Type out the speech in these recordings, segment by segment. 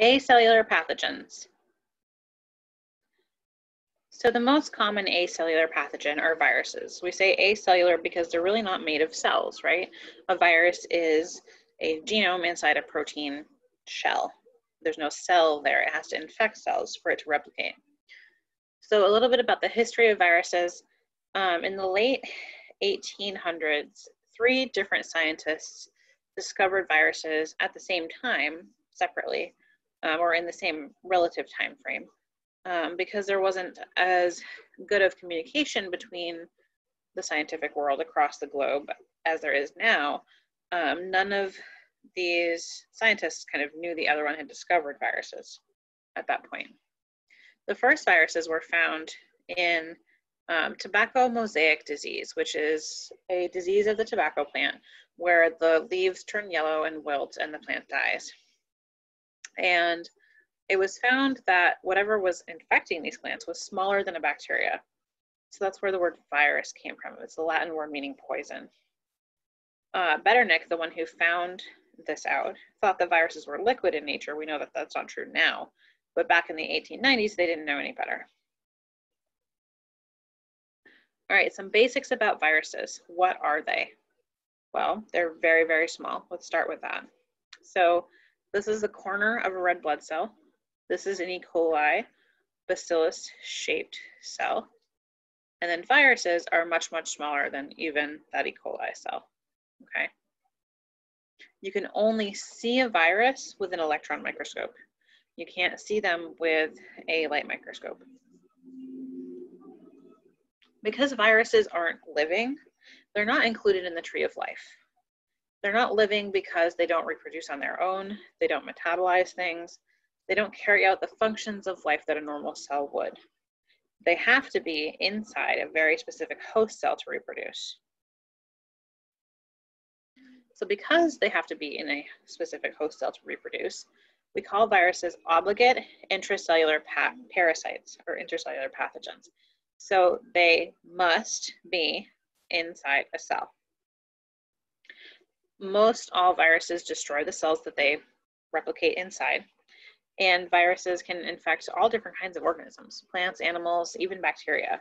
Acellular pathogens. So the most common acellular pathogen are viruses. We say acellular because they're really not made of cells, right? A virus is a genome inside a protein shell. There's no cell there. It has to infect cells for it to replicate. So a little bit about the history of viruses. Um, in the late 1800s, three different scientists discovered viruses at the same time, separately, um, or in the same relative time frame um, because there wasn't as good of communication between the scientific world across the globe as there is now, um, none of these scientists kind of knew the other one had discovered viruses at that point. The first viruses were found in um, tobacco mosaic disease, which is a disease of the tobacco plant where the leaves turn yellow and wilt and the plant dies. And it was found that whatever was infecting these plants was smaller than a bacteria. So that's where the word virus came from. It's the Latin word meaning poison. Uh, Beijerinck, the one who found this out, thought the viruses were liquid in nature. We know that that's not true now, but back in the 1890s, they didn't know any better. All right, some basics about viruses. What are they? Well, they're very, very small. Let's start with that. So this is the corner of a red blood cell. This is an E. coli bacillus shaped cell. And then viruses are much, much smaller than even that E. coli cell, okay? You can only see a virus with an electron microscope. You can't see them with a light microscope. Because viruses aren't living, they're not included in the tree of life. They're not living because they don't reproduce on their own, they don't metabolize things, they don't carry out the functions of life that a normal cell would. They have to be inside a very specific host cell to reproduce. So because they have to be in a specific host cell to reproduce, we call viruses obligate intracellular pa parasites or intercellular pathogens. So they must be inside a cell. Most all viruses destroy the cells that they replicate inside, and viruses can infect all different kinds of organisms, plants, animals, even bacteria.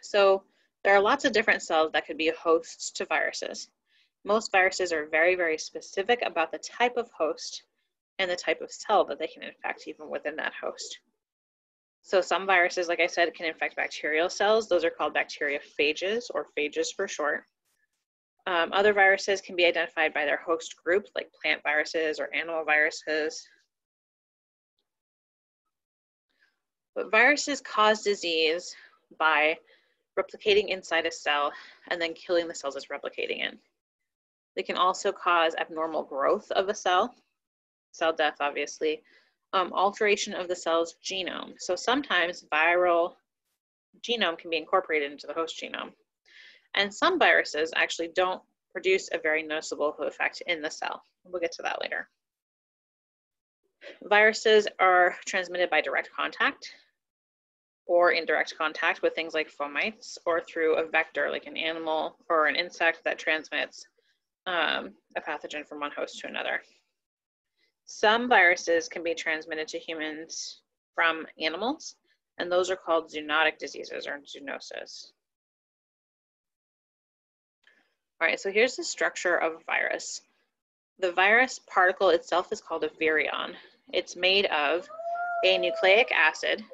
So there are lots of different cells that could be hosts to viruses. Most viruses are very, very specific about the type of host and the type of cell that they can infect even within that host. So some viruses, like I said, can infect bacterial cells. Those are called bacteriophages or phages for short. Um, other viruses can be identified by their host group, like plant viruses or animal viruses. But viruses cause disease by replicating inside a cell and then killing the cells it's replicating in. They can also cause abnormal growth of a cell, cell death, obviously, um, alteration of the cell's genome. So sometimes viral genome can be incorporated into the host genome. And some viruses actually don't produce a very noticeable effect in the cell. We'll get to that later. Viruses are transmitted by direct contact or indirect contact with things like fomites or through a vector like an animal or an insect that transmits um, a pathogen from one host to another. Some viruses can be transmitted to humans from animals, and those are called zoonotic diseases or zoonoses. All right, so here's the structure of a virus. The virus particle itself is called a virion. It's made of a nucleic acid.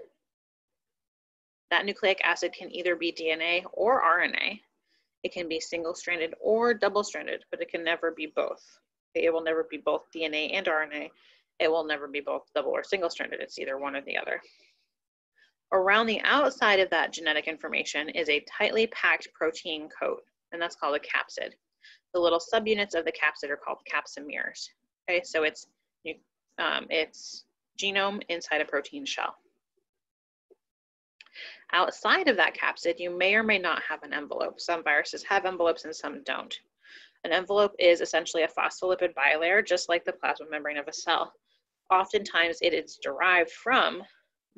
That nucleic acid can either be DNA or RNA. It can be single-stranded or double-stranded, but it can never be both. It will never be both DNA and RNA. It will never be both double or single-stranded. It's either one or the other. Around the outside of that genetic information is a tightly packed protein coat and that's called a capsid. The little subunits of the capsid are called capsomeres. Okay, so it's um, it's genome inside a protein shell. Outside of that capsid, you may or may not have an envelope. Some viruses have envelopes and some don't. An envelope is essentially a phospholipid bilayer, just like the plasma membrane of a cell. Oftentimes, it is derived from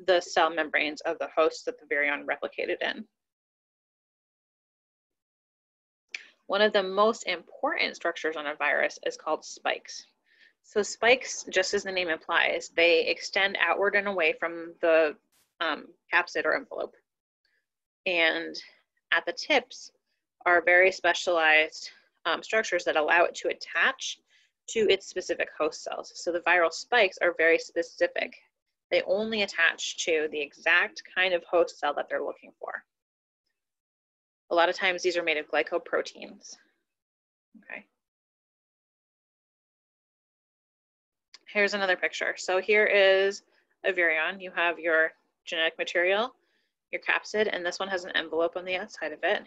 the cell membranes of the host that the virion replicated in. One of the most important structures on a virus is called spikes. So spikes, just as the name implies, they extend outward and away from the um, capsid or envelope. And at the tips are very specialized um, structures that allow it to attach to its specific host cells. So the viral spikes are very specific. They only attach to the exact kind of host cell that they're looking for. A lot of times these are made of glycoproteins. Okay. Here's another picture. So here is a virion. You have your genetic material, your capsid, and this one has an envelope on the outside of it.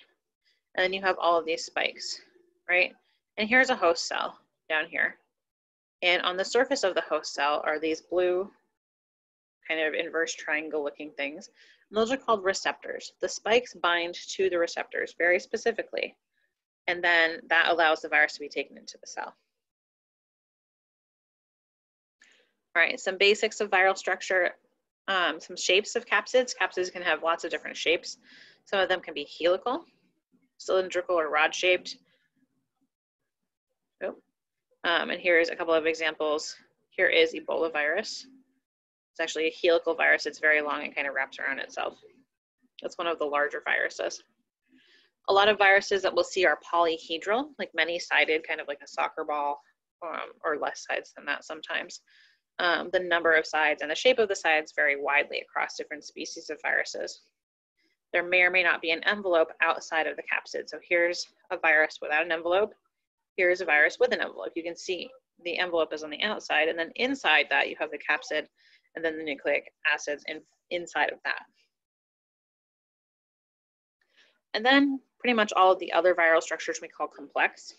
And then you have all of these spikes, right? And here's a host cell down here. And on the surface of the host cell are these blue kind of inverse triangle looking things. And those are called receptors. The spikes bind to the receptors very specifically. And then that allows the virus to be taken into the cell. All right, some basics of viral structure, um, some shapes of capsids. Capsids can have lots of different shapes. Some of them can be helical, cylindrical or rod shaped. Um, and here's a couple of examples. Here is Ebola virus. It's actually a helical virus. It's very long and kind of wraps around itself. That's one of the larger viruses. A lot of viruses that we'll see are polyhedral, like many-sided, kind of like a soccer ball, um, or less sides than that sometimes. Um, the number of sides and the shape of the sides vary widely across different species of viruses. There may or may not be an envelope outside of the capsid. So here's a virus without an envelope. Here's a virus with an envelope. You can see the envelope is on the outside, and then inside that you have the capsid and then the nucleic acids in, inside of that. And then pretty much all of the other viral structures we call complex.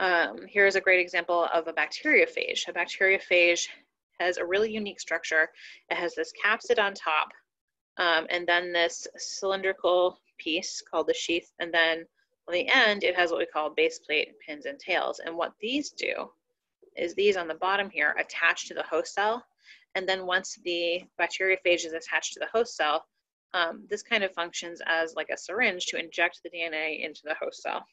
Um, here's a great example of a bacteriophage. A bacteriophage has a really unique structure. It has this capsid on top, um, and then this cylindrical piece called the sheath, and then on the end, it has what we call base plate, pins, and tails. And what these do is these on the bottom here attach to the host cell, and then once the bacteriophage is attached to the host cell, um, this kind of functions as like a syringe to inject the DNA into the host cell.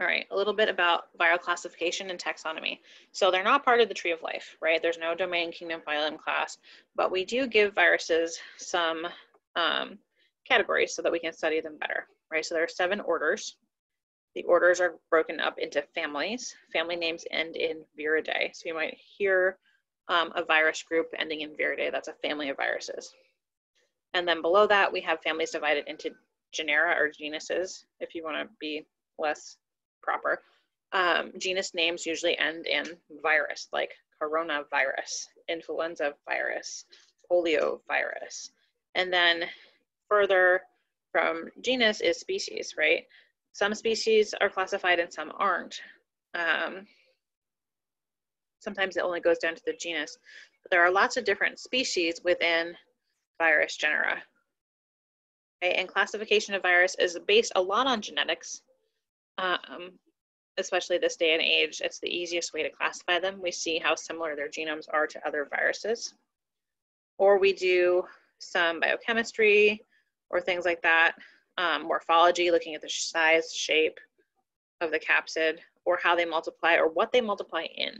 All right, a little bit about viral classification and taxonomy. So they're not part of the tree of life, right? There's no domain, kingdom, phylum, class, but we do give viruses some um, categories so that we can study them better, right? So there are seven orders. The orders are broken up into families. Family names end in viridae. So you might hear um, a virus group ending in viridae. That's a family of viruses. And then below that, we have families divided into genera or genuses, if you want to be less proper. Um, genus names usually end in virus, like coronavirus, influenza virus, polio virus. And then further from genus is species, right? Some species are classified and some aren't. Um, sometimes it only goes down to the genus, but there are lots of different species within virus genera. Okay, and classification of virus is based a lot on genetics um, especially this day and age, it's the easiest way to classify them. We see how similar their genomes are to other viruses. Or we do some biochemistry or things like that, um, morphology, looking at the size, shape of the capsid, or how they multiply, or what they multiply in.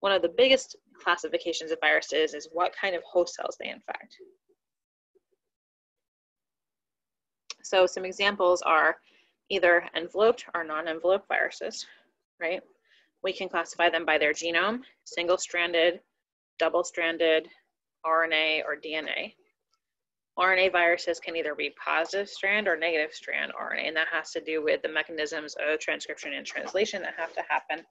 One of the biggest classifications of viruses is what kind of host cells they infect. So some examples are either enveloped or non-enveloped viruses, right? We can classify them by their genome, single-stranded, double-stranded, RNA, or DNA. RNA viruses can either be positive strand or negative strand RNA, and that has to do with the mechanisms of transcription and translation that have to happen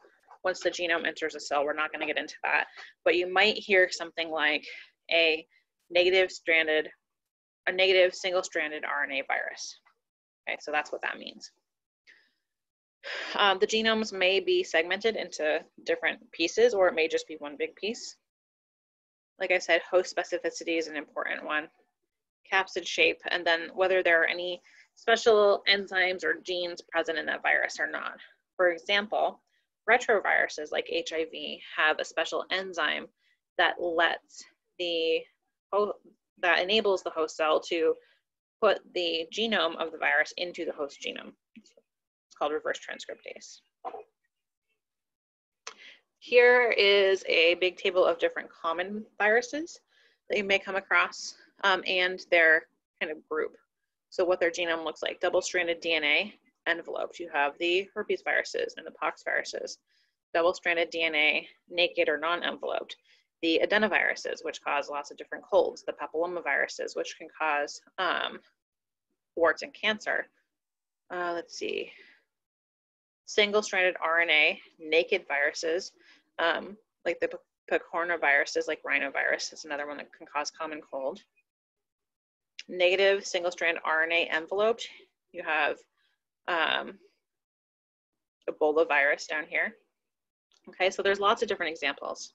once the genome enters a cell. We're not going to get into that, but you might hear something like a negative stranded, a negative single-stranded RNA virus. Okay, so that's what that means. Um, the genomes may be segmented into different pieces or it may just be one big piece. Like I said, host specificity is an important one. Capsid shape, and then whether there are any special enzymes or genes present in that virus or not. For example, retroviruses like HIV have a special enzyme that lets the, that enables the host cell to put the genome of the virus into the host genome. It's called reverse transcriptase. Here is a big table of different common viruses that you may come across um, and their kind of group. So what their genome looks like, double-stranded DNA enveloped. You have the herpes viruses and the pox viruses, double-stranded DNA, naked or non-enveloped. The adenoviruses, which cause lots of different colds, the papillomaviruses, which can cause um, warts and cancer. Uh, let's see, single-stranded RNA, naked viruses, um, like the picornaviruses, like rhinovirus is another one that can cause common cold. Negative single-strand RNA enveloped, you have um, Ebola virus down here. Okay, so there's lots of different examples.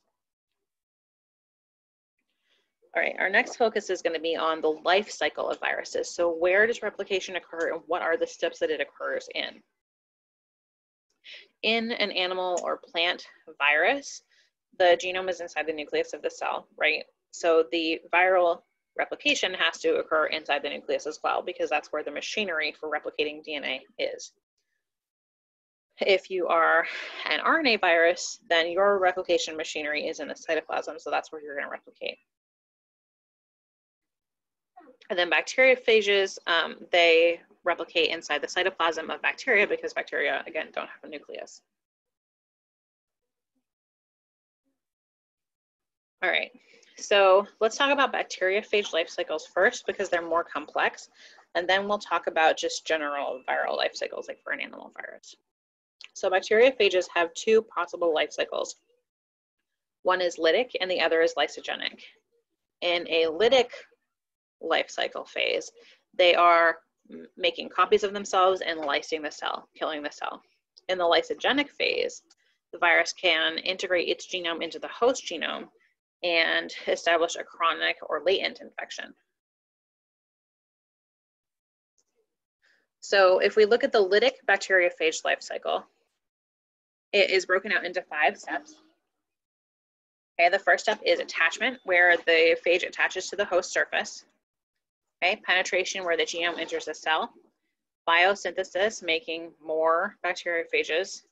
All right, our next focus is going to be on the life cycle of viruses. So where does replication occur and what are the steps that it occurs in? In an animal or plant virus, the genome is inside the nucleus of the cell, right? So the viral replication has to occur inside the nucleus as well because that's where the machinery for replicating DNA is. If you are an RNA virus, then your replication machinery is in the cytoplasm, so that's where you're going to replicate. And then bacteriophages, um, they replicate inside the cytoplasm of bacteria because bacteria, again, don't have a nucleus. All right, so let's talk about bacteriophage life cycles first because they're more complex. And then we'll talk about just general viral life cycles like for an animal virus. So bacteriophages have two possible life cycles. One is lytic and the other is lysogenic. In a lytic life cycle phase, they are making copies of themselves and lysing the cell, killing the cell. In the lysogenic phase, the virus can integrate its genome into the host genome and establish a chronic or latent infection. So if we look at the lytic bacteriophage life cycle, it is broken out into five steps. Okay, the first step is attachment, where the phage attaches to the host surface. Okay, penetration, where the genome enters the cell. Biosynthesis, making more bacteriophages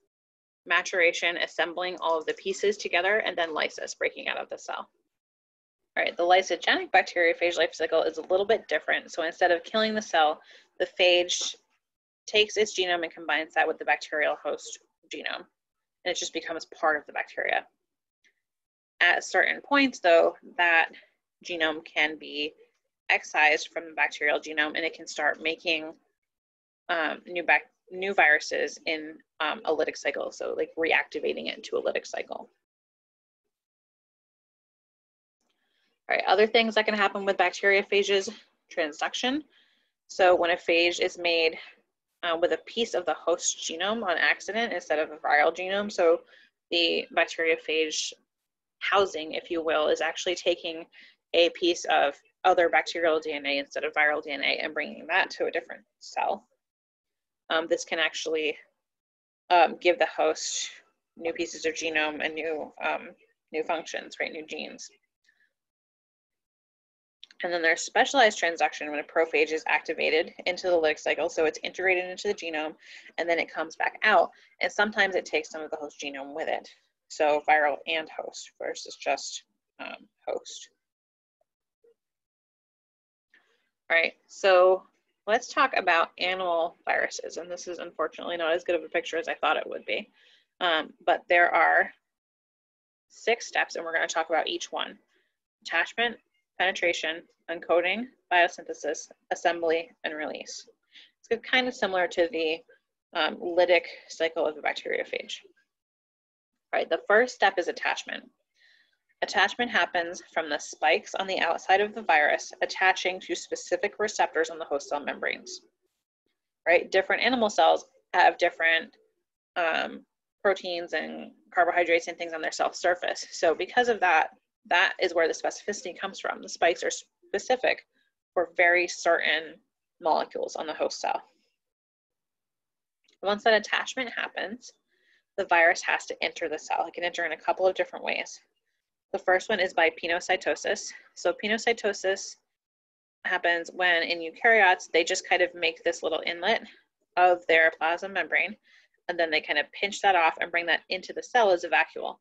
maturation, assembling all of the pieces together, and then lysis, breaking out of the cell. All right, the lysogenic bacteriophage life cycle is a little bit different. So instead of killing the cell, the phage takes its genome and combines that with the bacterial host genome, and it just becomes part of the bacteria. At certain points, though, that genome can be excised from the bacterial genome and it can start making um, new, bac new viruses in um, a lytic cycle, so like reactivating it into a lytic cycle. All right, other things that can happen with bacteriophages, transduction. So when a phage is made uh, with a piece of the host genome on accident instead of a viral genome, so the bacteriophage housing, if you will, is actually taking a piece of other bacterial DNA instead of viral DNA and bringing that to a different cell um, this can actually um, give the host new pieces of genome and new, um, new functions, right, new genes. And then there's specialized transduction when a prophage is activated into the lytic cycle. So it's integrated into the genome and then it comes back out. And sometimes it takes some of the host genome with it. So viral and host versus just um, host. All right, so let's talk about animal viruses. And this is unfortunately not as good of a picture as I thought it would be. Um, but there are six steps, and we're going to talk about each one. Attachment, penetration, uncoating, biosynthesis, assembly, and release. It's kind of similar to the um, lytic cycle of the bacteriophage. All right, the first step is attachment. Attachment happens from the spikes on the outside of the virus attaching to specific receptors on the host cell membranes. Right? Different animal cells have different um, proteins and carbohydrates and things on their cell surface. So because of that, that is where the specificity comes from. The spikes are specific for very certain molecules on the host cell. Once that attachment happens, the virus has to enter the cell. It can enter in a couple of different ways. The first one is by pinocytosis. So pinocytosis happens when in eukaryotes, they just kind of make this little inlet of their plasma membrane, and then they kind of pinch that off and bring that into the cell as a vacuole.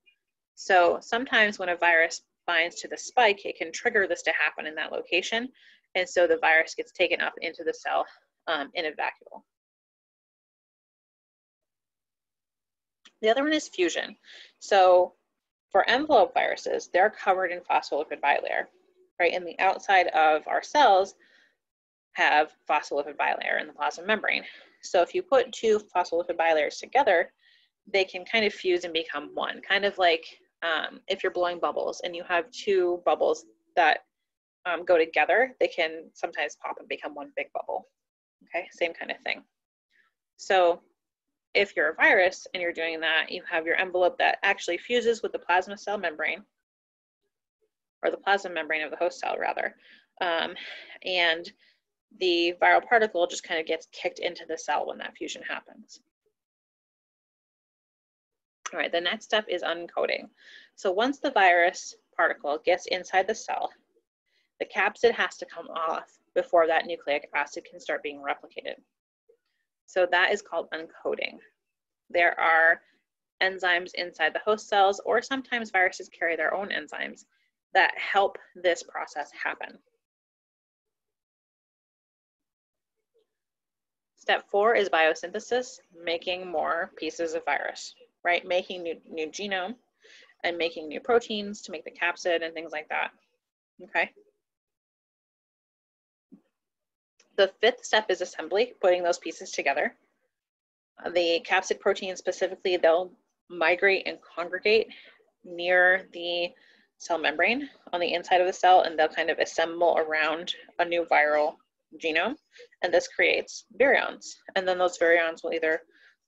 So sometimes when a virus binds to the spike, it can trigger this to happen in that location. And so the virus gets taken up into the cell um, in a vacuole. The other one is fusion. So for envelope viruses, they're covered in phospholipid bilayer, right? And the outside of our cells have phospholipid bilayer in the plasma membrane. So if you put two phospholipid bilayers together, they can kind of fuse and become one, kind of like um, if you're blowing bubbles and you have two bubbles that um, go together, they can sometimes pop and become one big bubble. Okay, same kind of thing. So if you're a virus and you're doing that, you have your envelope that actually fuses with the plasma cell membrane, or the plasma membrane of the host cell rather. Um, and the viral particle just kind of gets kicked into the cell when that fusion happens. All right, the next step is uncoating. So once the virus particle gets inside the cell, the capsid has to come off before that nucleic acid can start being replicated. So that is called uncoating. There are enzymes inside the host cells, or sometimes viruses carry their own enzymes that help this process happen. Step four is biosynthesis, making more pieces of virus, right? Making new, new genome and making new proteins to make the capsid and things like that, okay? The fifth step is assembly, putting those pieces together. Uh, the capsid protein specifically, they'll migrate and congregate near the cell membrane on the inside of the cell and they'll kind of assemble around a new viral genome and this creates virions and then those virions will either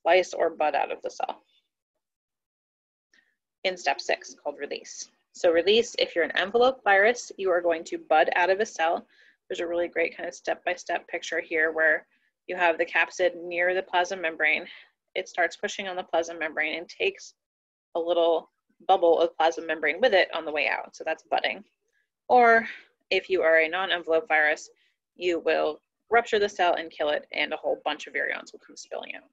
lyse or bud out of the cell in step six called release so release if you're an envelope virus you are going to bud out of a cell there's a really great kind of step-by-step -step picture here where you have the capsid near the plasma membrane. It starts pushing on the plasma membrane and takes a little bubble of plasma membrane with it on the way out. So that's budding. Or if you are a non-envelope virus, you will rupture the cell and kill it and a whole bunch of virions will come spilling out.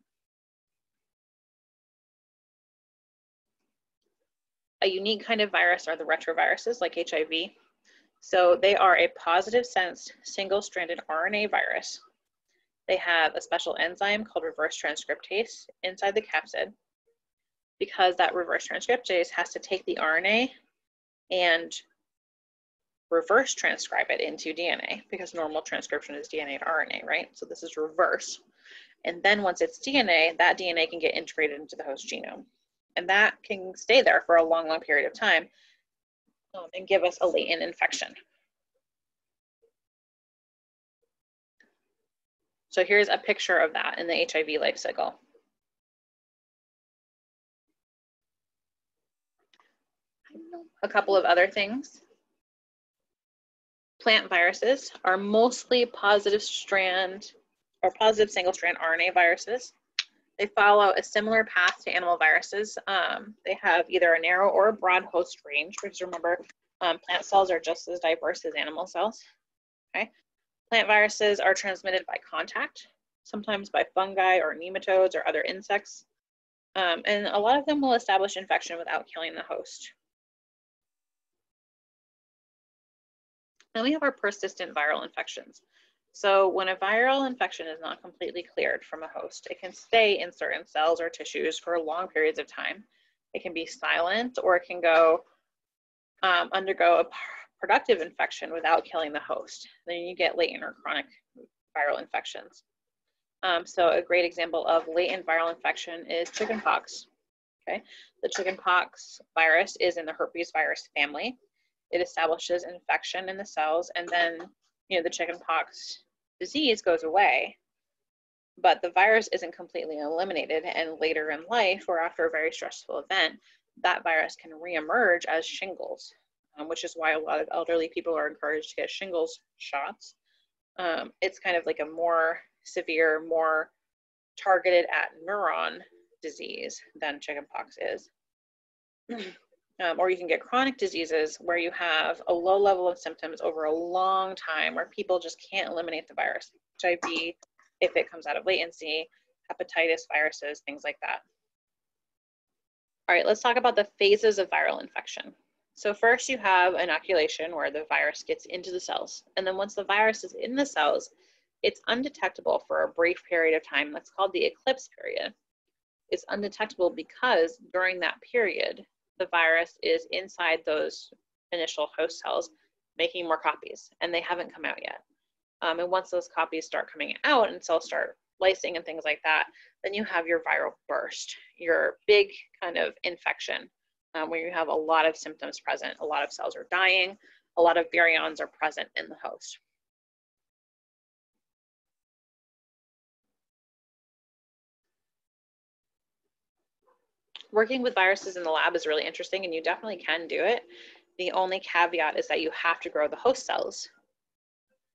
A unique kind of virus are the retroviruses like HIV. So they are a positive sense single-stranded RNA virus. They have a special enzyme called reverse transcriptase inside the capsid because that reverse transcriptase has to take the RNA and reverse transcribe it into DNA because normal transcription is DNA to RNA, right? So this is reverse. And then once it's DNA, that DNA can get integrated into the host genome. And that can stay there for a long, long period of time um, and give us a latent infection. So here's a picture of that in the HIV life cycle. A couple of other things. Plant viruses are mostly positive strand or positive single strand RNA viruses. They follow a similar path to animal viruses. Um, they have either a narrow or a broad host range, because remember, um, plant cells are just as diverse as animal cells. Okay. Plant viruses are transmitted by contact, sometimes by fungi or nematodes or other insects. Um, and a lot of them will establish infection without killing the host. Then we have our persistent viral infections. So when a viral infection is not completely cleared from a host, it can stay in certain cells or tissues for long periods of time. It can be silent or it can go um, undergo a productive infection without killing the host. Then you get latent or chronic viral infections. Um, so a great example of latent viral infection is chickenpox. Okay, the chickenpox virus is in the herpes virus family. It establishes infection in the cells, and then you know the chickenpox disease goes away, but the virus isn't completely eliminated. And later in life, or after a very stressful event, that virus can reemerge as shingles, um, which is why a lot of elderly people are encouraged to get shingles shots. Um, it's kind of like a more severe, more targeted at neuron disease than chickenpox is. Um, or you can get chronic diseases where you have a low level of symptoms over a long time where people just can't eliminate the virus. HIV, if it comes out of latency, hepatitis viruses, things like that. All right, let's talk about the phases of viral infection. So first you have inoculation where the virus gets into the cells. And then once the virus is in the cells, it's undetectable for a brief period of time. That's called the eclipse period. It's undetectable because during that period, the virus is inside those initial host cells making more copies and they haven't come out yet. Um, and once those copies start coming out and cells start lysing and things like that, then you have your viral burst, your big kind of infection um, where you have a lot of symptoms present. A lot of cells are dying, a lot of virions are present in the host. Working with viruses in the lab is really interesting and you definitely can do it. The only caveat is that you have to grow the host cells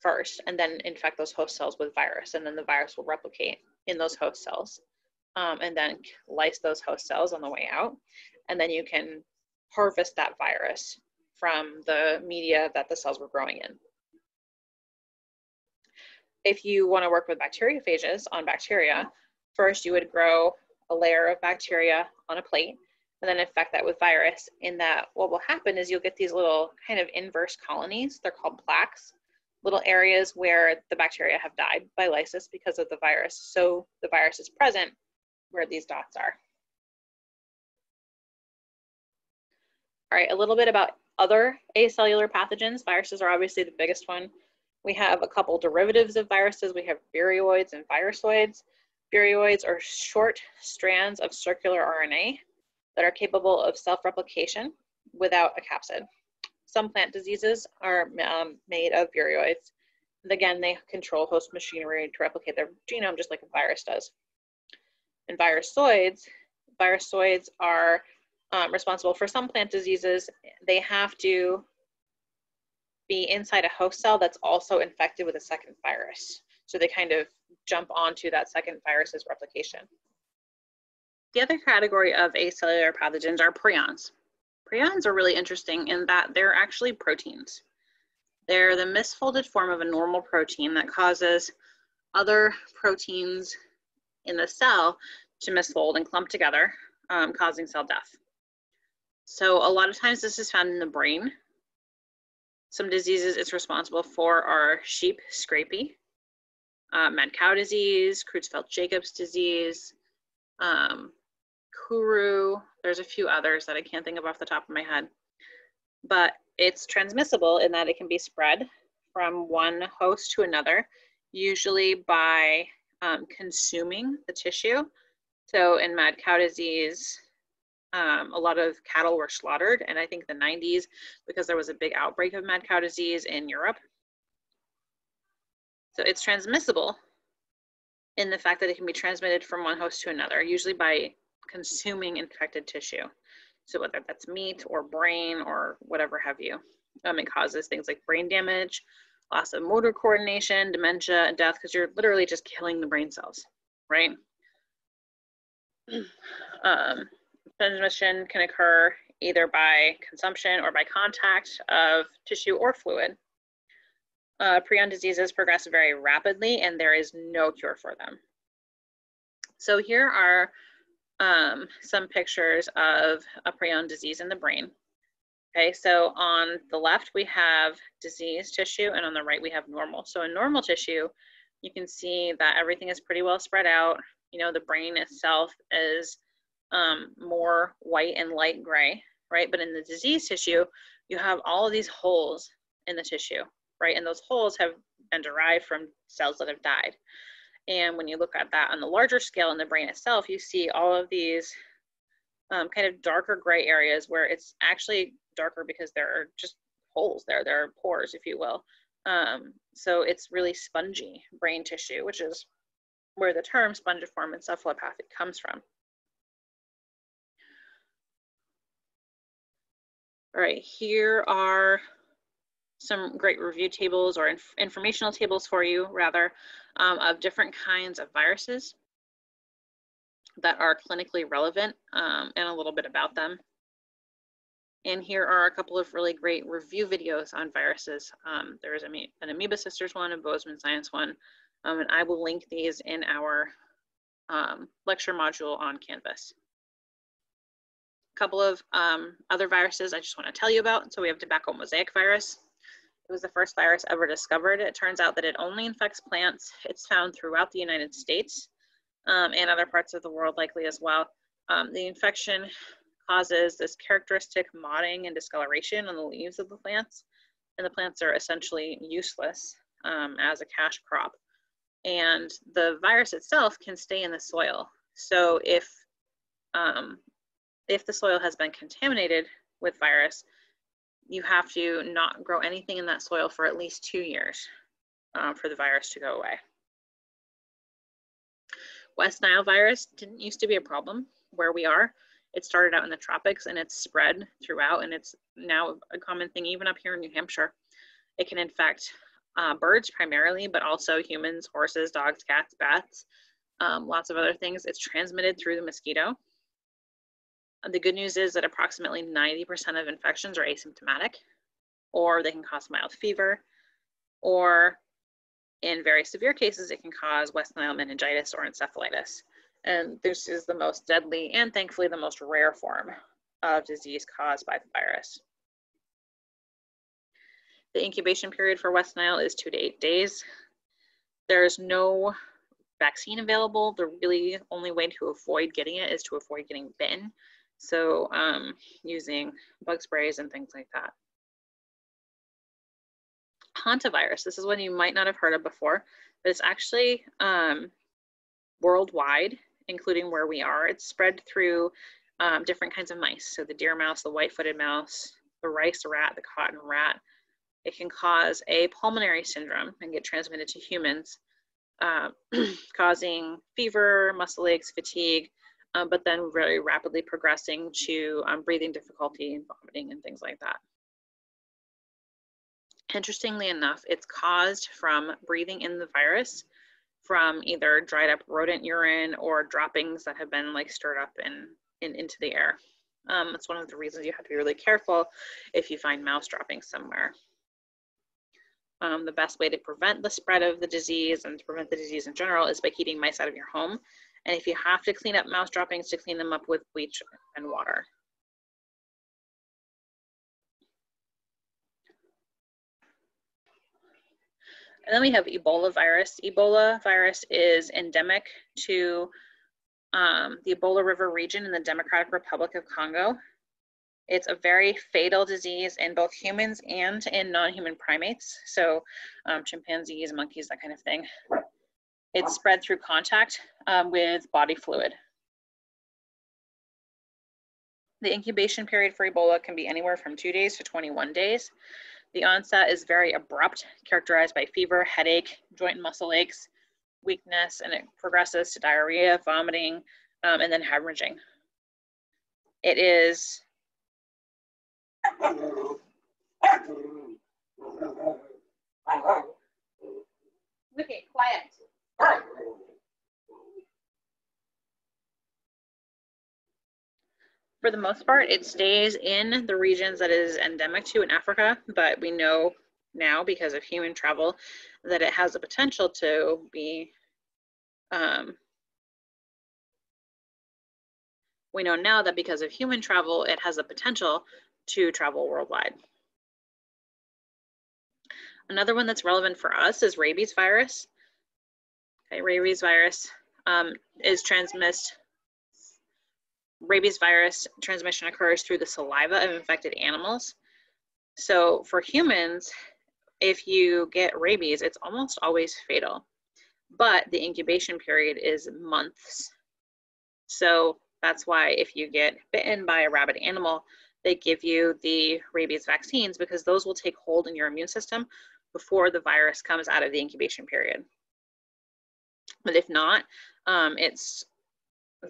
first and then infect those host cells with virus and then the virus will replicate in those host cells um, and then lyse those host cells on the way out and then you can harvest that virus from the media that the cells were growing in. If you want to work with bacteriophages on bacteria, first you would grow a layer of bacteria on a plate and then infect that with virus. In that, what will happen is you'll get these little kind of inverse colonies. They're called plaques, little areas where the bacteria have died by lysis because of the virus. So the virus is present where these dots are. All right, a little bit about other acellular pathogens. Viruses are obviously the biggest one. We have a couple derivatives of viruses. We have viroids and virusoids. Viroids are short strands of circular RNA that are capable of self-replication without a capsid. Some plant diseases are um, made of viroids. Again, they control host machinery to replicate their genome just like a virus does. And virusoids, virusoids are um, responsible for some plant diseases, they have to be inside a host cell that's also infected with a second virus. So they kind of jump onto that second virus's replication. The other category of acellular pathogens are prions. Prions are really interesting in that they're actually proteins. They're the misfolded form of a normal protein that causes other proteins in the cell to misfold and clump together, um, causing cell death. So a lot of times this is found in the brain. Some diseases it's responsible for are sheep scrapie, uh, mad cow disease, Creutzfeldt-Jacobs disease, um, Kuru. There's a few others that I can't think of off the top of my head. But it's transmissible in that it can be spread from one host to another, usually by um, consuming the tissue. So in mad cow disease, um, a lot of cattle were slaughtered, and I think the 90s because there was a big outbreak of mad cow disease in Europe. So it's transmissible in the fact that it can be transmitted from one host to another, usually by consuming infected tissue. So whether that's meat or brain or whatever have you, um, it causes things like brain damage, loss of motor coordination, dementia, and death because you're literally just killing the brain cells, right? Um, transmission can occur either by consumption or by contact of tissue or fluid. Uh, prion diseases progress very rapidly and there is no cure for them. So here are um, some pictures of a prion disease in the brain. Okay, so on the left we have diseased tissue and on the right we have normal. So in normal tissue, you can see that everything is pretty well spread out. You know, the brain itself is um, more white and light gray, right? But in the diseased tissue, you have all of these holes in the tissue, right? And those holes have been derived from cells that have died. And when you look at that on the larger scale in the brain itself, you see all of these um, kind of darker gray areas where it's actually darker because there are just holes there, there are pores, if you will. Um, so it's really spongy brain tissue, which is where the term spongiform encephalopathy comes from. All right, here are some great review tables or inf informational tables for you rather um, of different kinds of viruses that are clinically relevant um, and a little bit about them. And here are a couple of really great review videos on viruses. Um, there's an Amoeba Sisters one, a Bozeman Science one, um, and I will link these in our um, lecture module on Canvas. A couple of um, other viruses I just want to tell you about. So we have tobacco mosaic virus. It was the first virus ever discovered. It turns out that it only infects plants. It's found throughout the United States um, and other parts of the world likely as well. Um, the infection causes this characteristic mottling and discoloration on the leaves of the plants, and the plants are essentially useless um, as a cash crop. And the virus itself can stay in the soil. So if um, if the soil has been contaminated with virus, you have to not grow anything in that soil for at least two years um, for the virus to go away. West Nile virus didn't used to be a problem where we are. It started out in the tropics and it's spread throughout and it's now a common thing even up here in New Hampshire. It can infect uh, birds primarily, but also humans, horses, dogs, cats, bats, um, lots of other things. It's transmitted through the mosquito. The good news is that approximately 90% of infections are asymptomatic, or they can cause mild fever, or in very severe cases, it can cause West Nile meningitis or encephalitis. And this is the most deadly and thankfully the most rare form of disease caused by the virus. The incubation period for West Nile is two to eight days. There's no vaccine available. The really only way to avoid getting it is to avoid getting bitten. So um, using bug sprays and things like that. Hantavirus, this is one you might not have heard of before, but it's actually um, worldwide, including where we are. It's spread through um, different kinds of mice. So the deer mouse, the white-footed mouse, the rice rat, the cotton rat. It can cause a pulmonary syndrome and get transmitted to humans, uh, causing fever, muscle aches, fatigue, um, but then very rapidly progressing to um, breathing difficulty and vomiting and things like that. Interestingly enough, it's caused from breathing in the virus from either dried up rodent urine or droppings that have been like stirred up in, in into the air. Um, that's one of the reasons you have to be really careful if you find mouse droppings somewhere. Um, the best way to prevent the spread of the disease and to prevent the disease in general is by keeping mice out of your home and if you have to clean up mouse droppings, to clean them up with bleach and water. And then we have Ebola virus. Ebola virus is endemic to um, the Ebola River region in the Democratic Republic of Congo. It's a very fatal disease in both humans and in non-human primates, so um, chimpanzees, monkeys, that kind of thing. It's spread through contact um, with body fluid. The incubation period for Ebola can be anywhere from two days to 21 days. The onset is very abrupt, characterized by fever, headache, joint and muscle aches, weakness, and it progresses to diarrhea, vomiting, um, and then hemorrhaging. It is Okay, quiet. For the most part, it stays in the regions that is endemic to in Africa, but we know now because of human travel that it has the potential to be um, we know now that because of human travel, it has the potential to travel worldwide. Another one that's relevant for us is rabies virus. Rabies virus um, is transmitted. Rabies virus transmission occurs through the saliva of infected animals. So for humans, if you get rabies, it's almost always fatal. But the incubation period is months. So that's why if you get bitten by a rabid animal, they give you the rabies vaccines because those will take hold in your immune system before the virus comes out of the incubation period. But if not, um, it's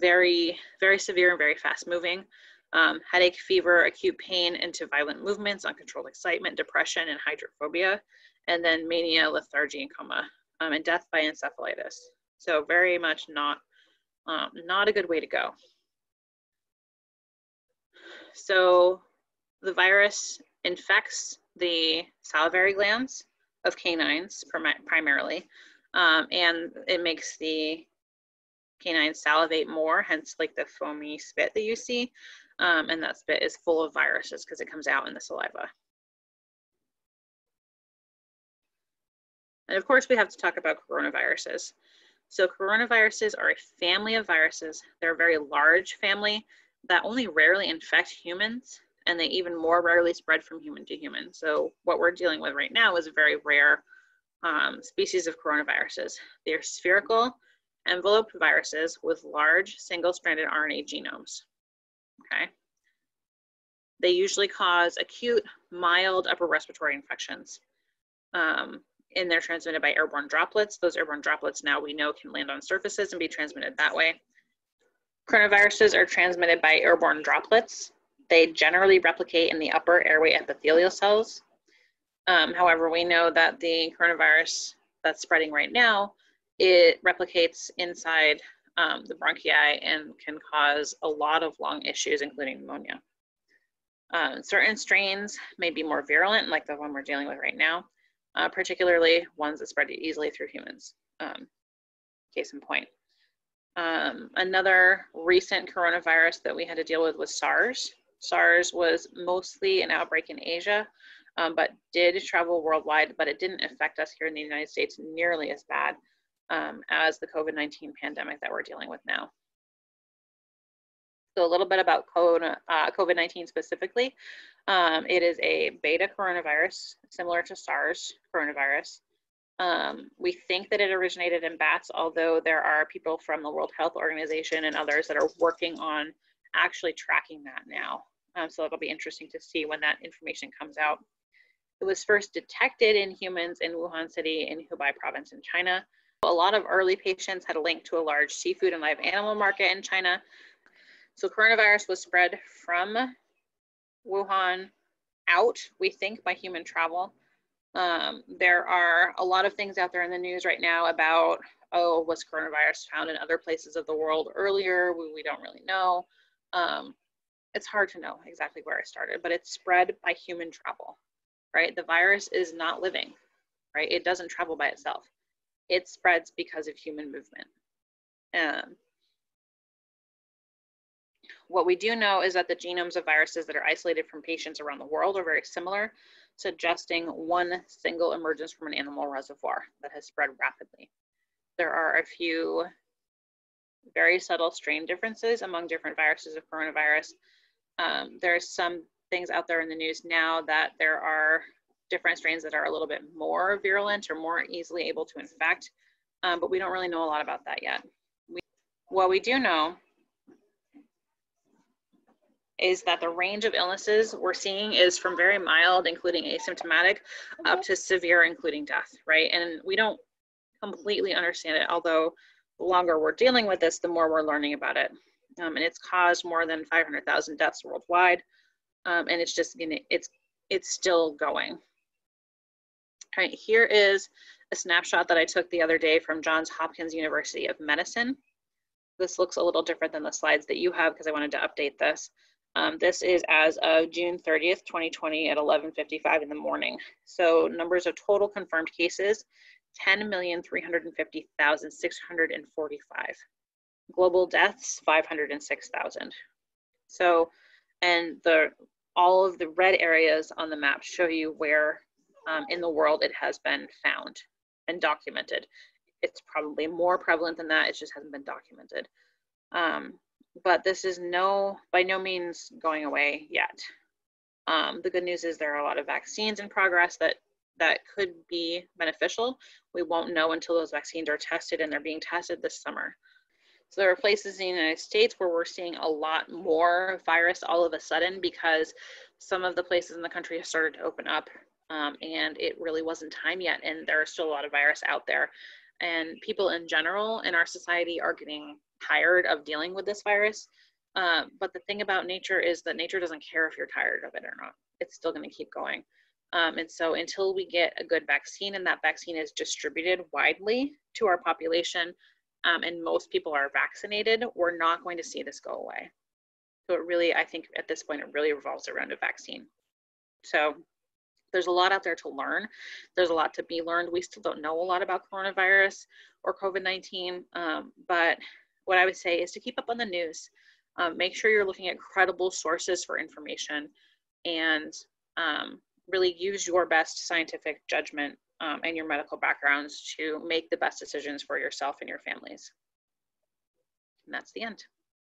very, very severe and very fast moving. Um, headache, fever, acute pain into violent movements, uncontrolled excitement, depression, and hydrophobia, and then mania, lethargy, and coma, um, and death by encephalitis. So very much not, um, not a good way to go. So The virus infects the salivary glands of canines primarily, um, and it makes the canine salivate more, hence like the foamy spit that you see. Um, and that spit is full of viruses because it comes out in the saliva. And of course, we have to talk about coronaviruses. So coronaviruses are a family of viruses. They're a very large family that only rarely infect humans, and they even more rarely spread from human to human. So what we're dealing with right now is a very rare um, species of coronaviruses. They're spherical enveloped viruses with large single-stranded RNA genomes, okay? They usually cause acute, mild upper respiratory infections. Um, and they're transmitted by airborne droplets. Those airborne droplets now we know can land on surfaces and be transmitted that way. Coronaviruses are transmitted by airborne droplets. They generally replicate in the upper airway epithelial cells. Um, however, we know that the coronavirus that's spreading right now, it replicates inside um, the bronchi and can cause a lot of lung issues, including pneumonia. Um, certain strains may be more virulent, like the one we're dealing with right now, uh, particularly ones that spread easily through humans. Um, case in point. Um, another recent coronavirus that we had to deal with was SARS. SARS was mostly an outbreak in Asia, um, but did travel worldwide, but it didn't affect us here in the United States nearly as bad um, as the COVID-19 pandemic that we're dealing with now. So a little bit about uh, COVID-19 specifically. Um, it is a beta coronavirus, similar to SARS coronavirus. Um, we think that it originated in bats, although there are people from the World Health Organization and others that are working on actually tracking that now. Um, so it'll be interesting to see when that information comes out. It was first detected in humans in Wuhan City in Hubei province in China. A lot of early patients had a link to a large seafood and live animal market in China, so coronavirus was spread from Wuhan out, we think, by human travel. Um, there are a lot of things out there in the news right now about, oh, was coronavirus found in other places of the world earlier? We, we don't really know. Um, it's hard to know exactly where it started, but it's spread by human travel, right? The virus is not living, right? It doesn't travel by itself. It spreads because of human movement. Um, what we do know is that the genomes of viruses that are isolated from patients around the world are very similar, suggesting one single emergence from an animal reservoir that has spread rapidly. There are a few very subtle strain differences among different viruses of coronavirus. Um, there's some things out there in the news now that there are different strains that are a little bit more virulent or more easily able to infect, um, but we don't really know a lot about that yet. We, what we do know is that the range of illnesses we're seeing is from very mild, including asymptomatic, up to severe, including death, right? And we don't completely understand it, although the longer we're dealing with this, the more we're learning about it. Um, and it's caused more than 500,000 deaths worldwide. Um, and it's just, know, it's, it's still going. All right, here is a snapshot that I took the other day from Johns Hopkins University of Medicine. This looks a little different than the slides that you have because I wanted to update this. Um, this is as of June 30th, 2020 at 11.55 in the morning. So numbers of total confirmed cases, 10,350,645. Global deaths, 506,000. So, and the all of the red areas on the map show you where um, in the world it has been found and documented. It's probably more prevalent than that, it just hasn't been documented. Um, but this is no by no means going away yet. Um, the good news is there are a lot of vaccines in progress that that could be beneficial. We won't know until those vaccines are tested and they're being tested this summer. So there are places in the United States where we're seeing a lot more virus all of a sudden because some of the places in the country have started to open up um, and it really wasn't time yet and there are still a lot of virus out there. And people in general in our society are getting tired of dealing with this virus. Um, but the thing about nature is that nature doesn't care if you're tired of it or not. It's still going to keep going. Um, and so until we get a good vaccine and that vaccine is distributed widely to our population um, and most people are vaccinated, we're not going to see this go away. So it really, I think at this point, it really revolves around a vaccine. So there's a lot out there to learn. There's a lot to be learned. We still don't know a lot about coronavirus or COVID 19, um, but what I would say is to keep up on the news. Um, make sure you're looking at credible sources for information and um, really use your best scientific judgment um, and your medical backgrounds to make the best decisions for yourself and your families. And that's the end.